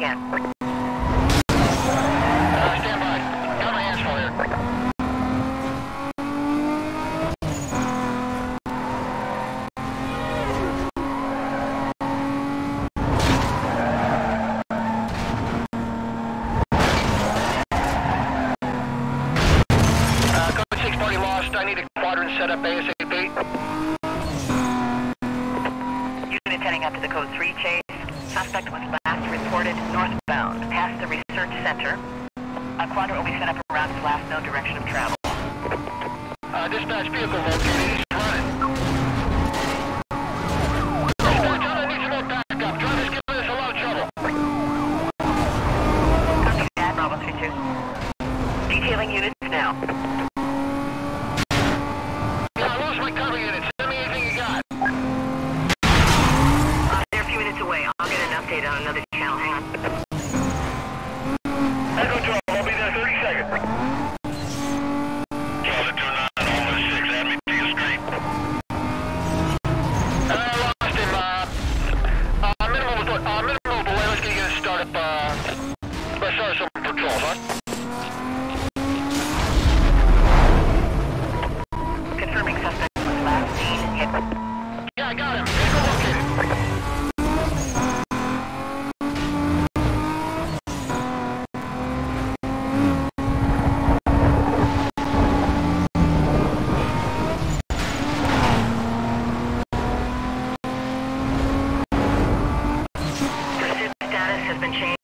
can. Has been changed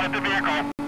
spotted the vehicle.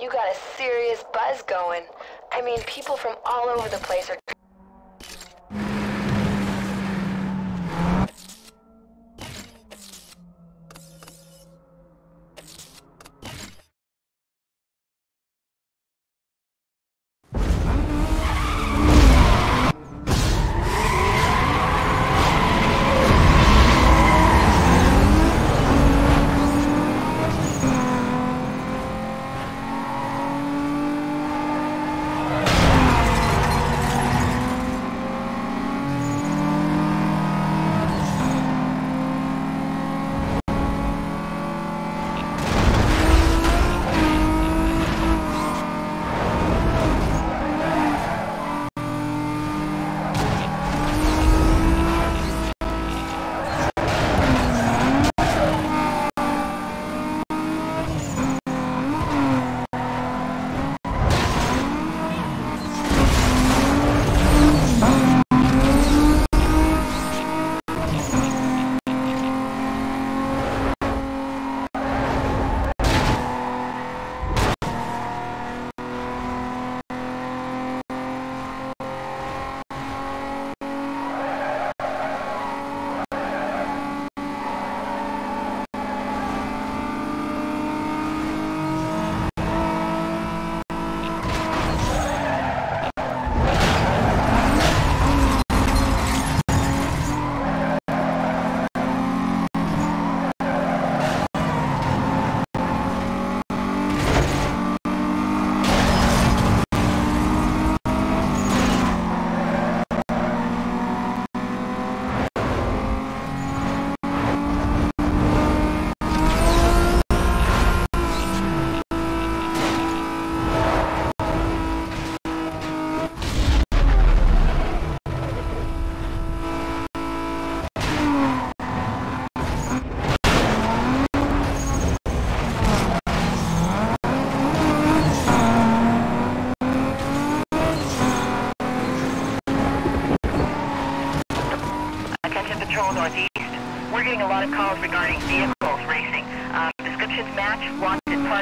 you got a serious buzz going. I mean, people from all over the place are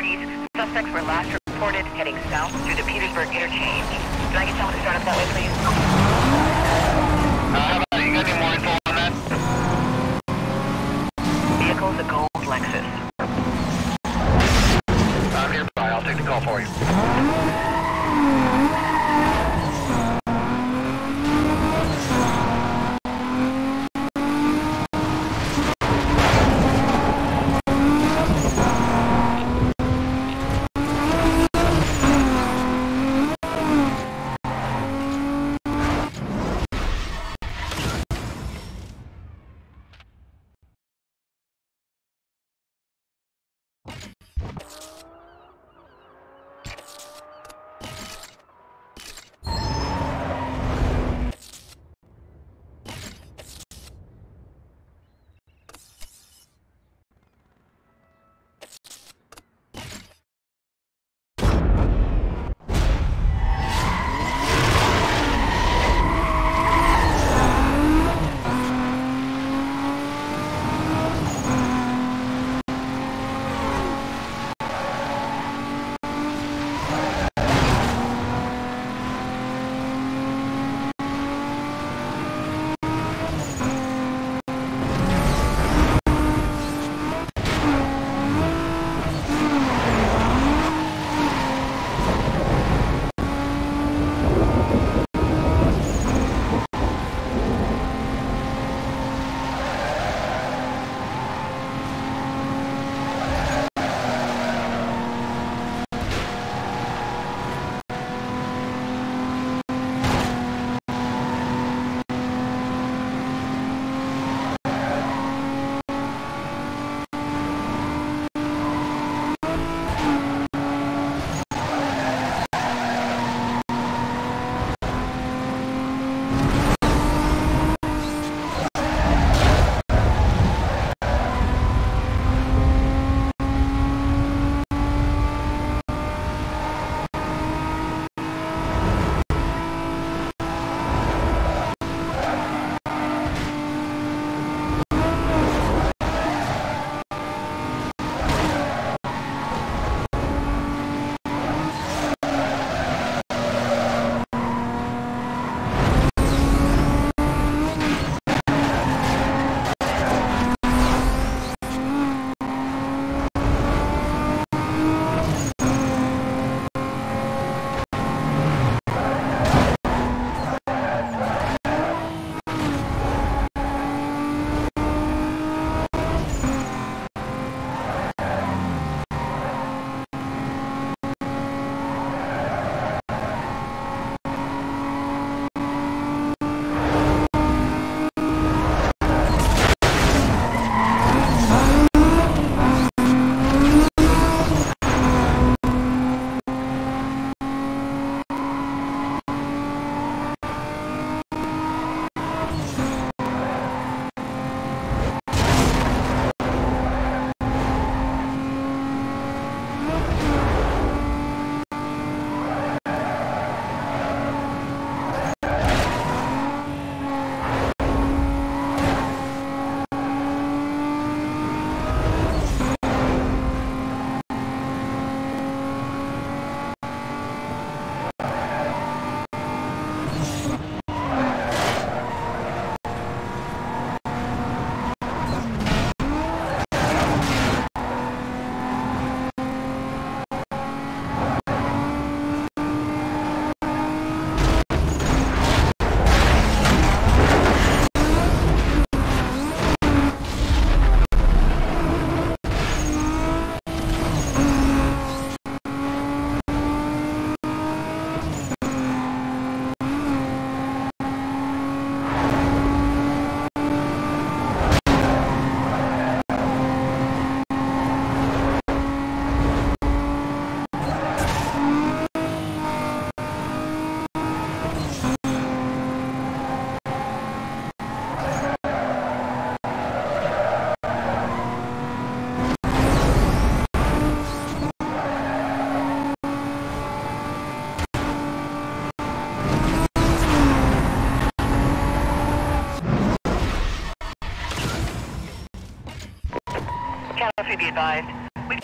parties. Suspects were last reported heading south through the Petersburg interchange. Can I get someone to start up that way, please? Uh, how about any more info on that? Vehicle's a gold Lexus. I'm nearby. I'll take the call for you. Please be advised. We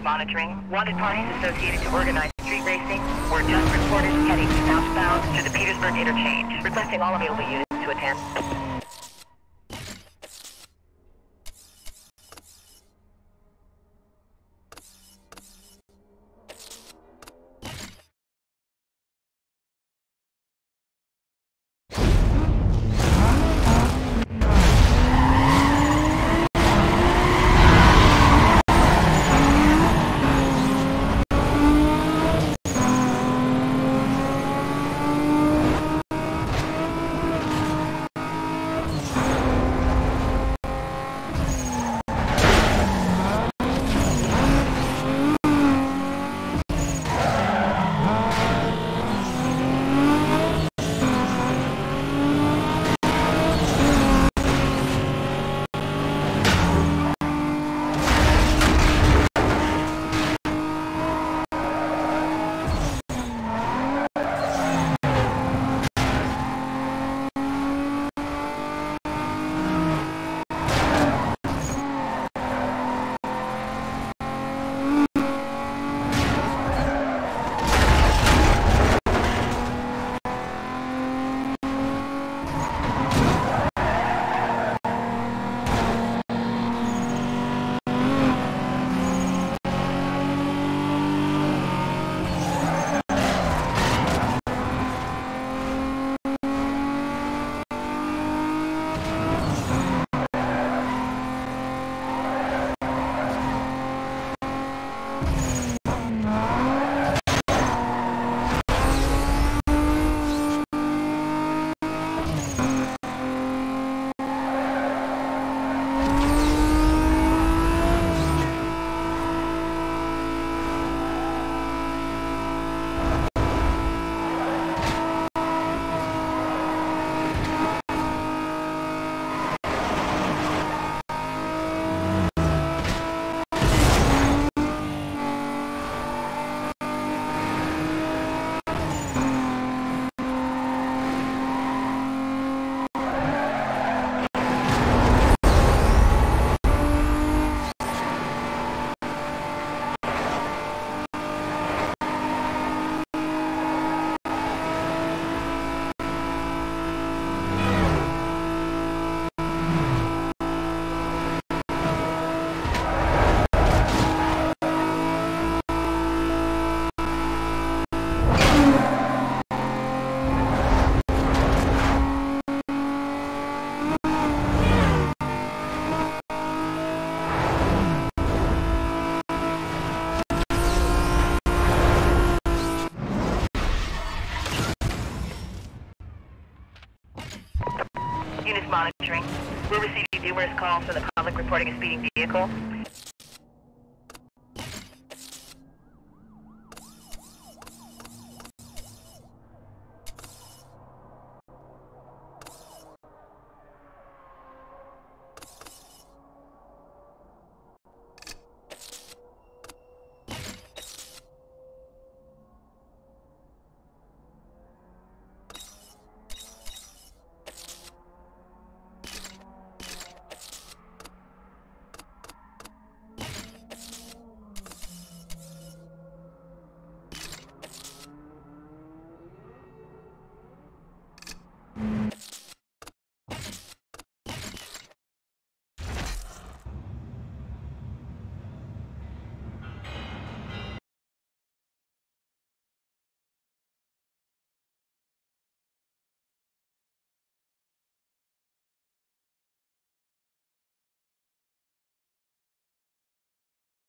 monitoring. Wanted parties associated to organized street racing were just reported heading southbound to the Petersburg interchange. Requesting all available units to attend.